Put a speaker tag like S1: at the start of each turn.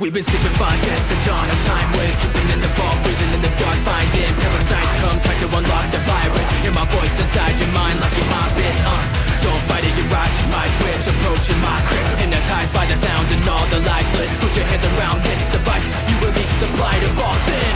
S1: We've been sleeping fine since the dawn of time. We're tripping in the fog, breathing in the dark Finding parasites, come try to unlock the virus. Hear my voice inside your mind like you're my bitch uh, Don't fight it, your eyes just my twitch Approaching my crib, hypnotized by the sounds And all the lights lit, put your hands around this device You release the blight of all sin.